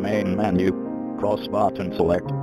Main menu. Cross button select.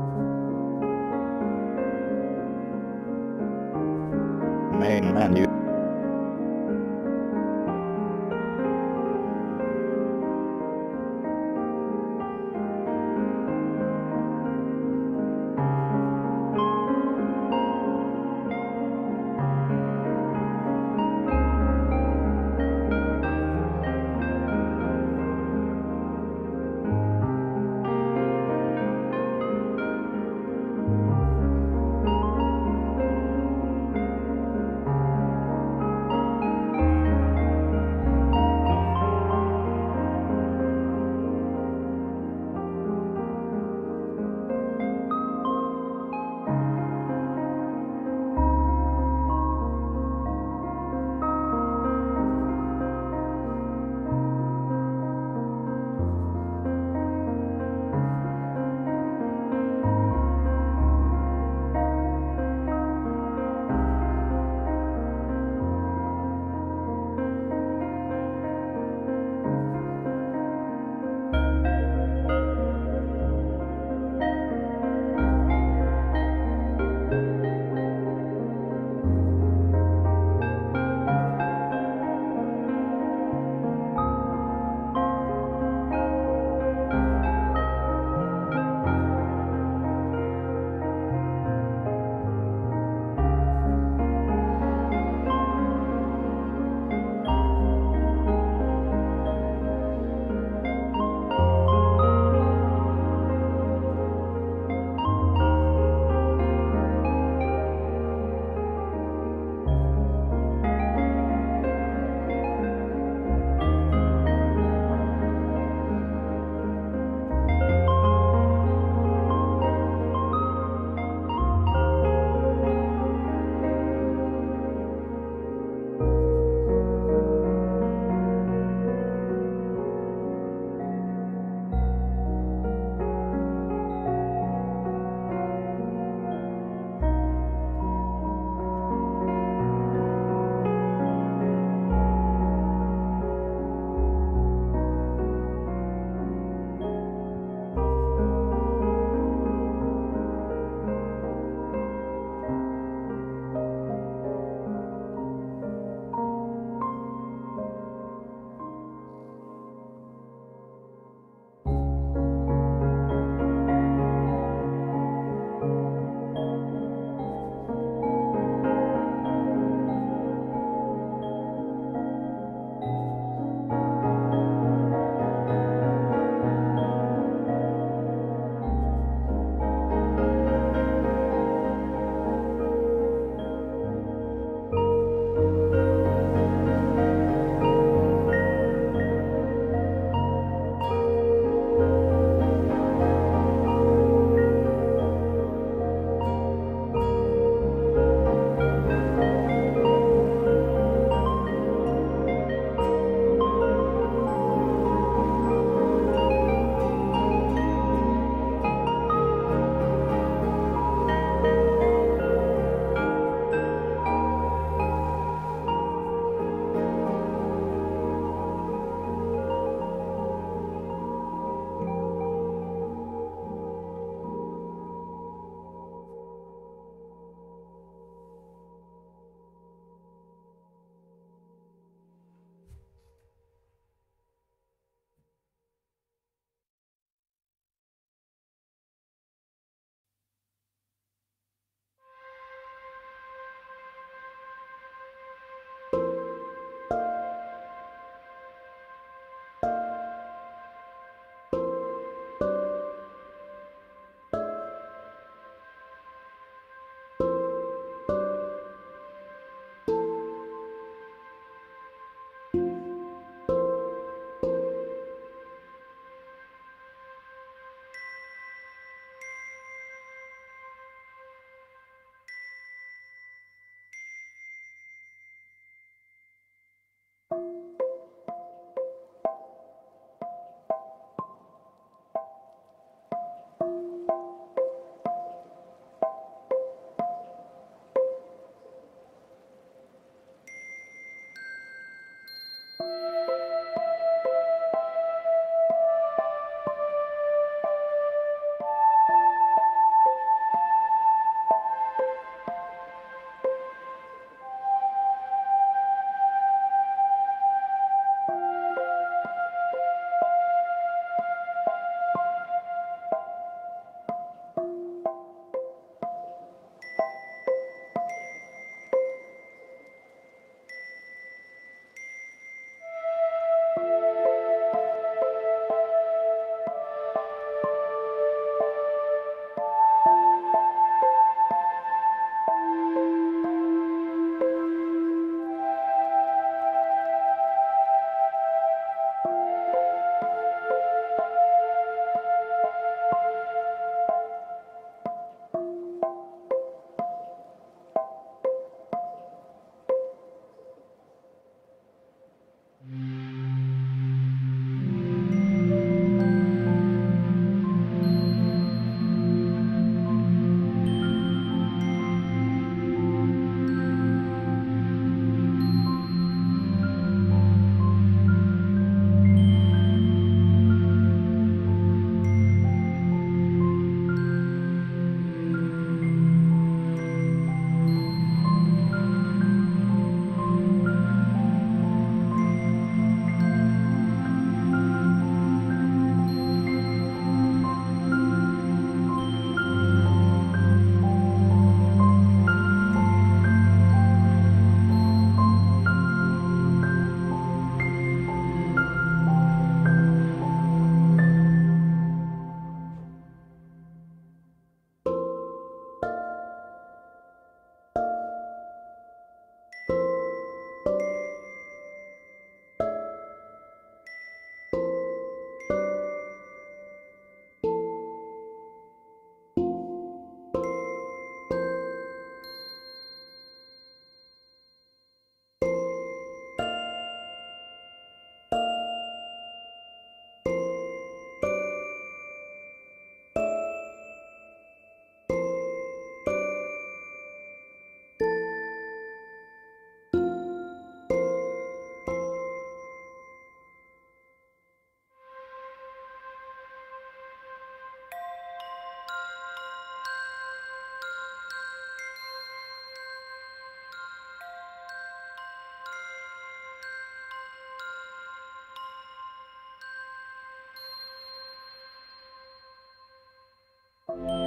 You.